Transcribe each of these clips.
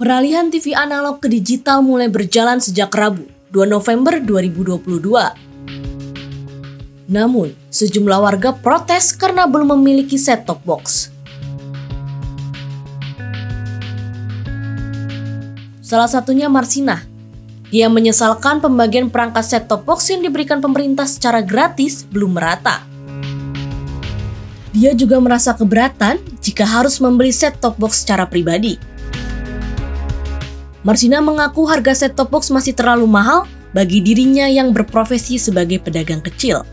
Peralihan TV analog ke digital mulai berjalan sejak Rabu, 2 November 2022. Namun, sejumlah warga protes karena belum memiliki set-top box. Salah satunya Marsina. Dia menyesalkan pembagian perangkat set-top box yang diberikan pemerintah secara gratis belum merata. Dia juga merasa keberatan jika harus membeli set-top box secara pribadi. Marsina mengaku harga set-top box masih terlalu mahal bagi dirinya yang berprofesi sebagai pedagang kecil.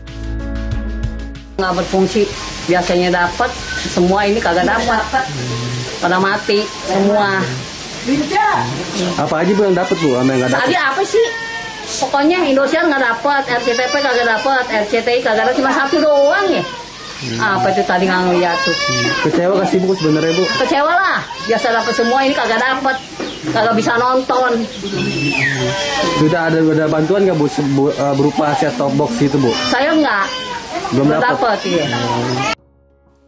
Nggak berfungsi, biasanya dapat, semua ini kagak dapat. Pada mati, semua. Apa aja bu yang dapat bu, sama yang nggak dapat? Tadi apa sih? Pokoknya Indosiar nggak dapat, RCTP kagak dapat, RCTI kagak dapat, cuma satu doang ya. Apa itu tadi nggak ngeliat tuh? Kecewa kasih bu sebenarnya bu. Kecewa lah, biasa dapat semua ini kagak dapat, kagak bisa nonton. Sudah ada ada bantuan nggak bu, bu, eh, berupa set top box gitu bu? Saya nggak, Belum belum dapat. dapat ya.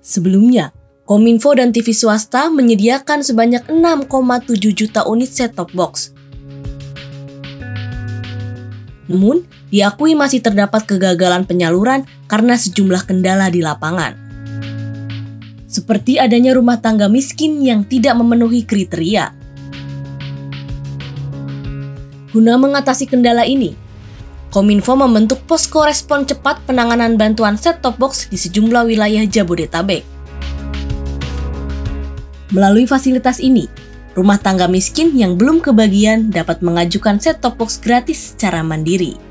Sebelumnya, Kominfo dan TV swasta menyediakan sebanyak 6,7 juta unit set-top box. Namun, diakui masih terdapat kegagalan penyaluran karena sejumlah kendala di lapangan. Seperti adanya rumah tangga miskin yang tidak memenuhi kriteria. Guna mengatasi kendala ini, Kominfo membentuk posko respon cepat penanganan bantuan set-top box di sejumlah wilayah Jabodetabek. Melalui fasilitas ini, rumah tangga miskin yang belum kebagian dapat mengajukan set-top box gratis secara mandiri.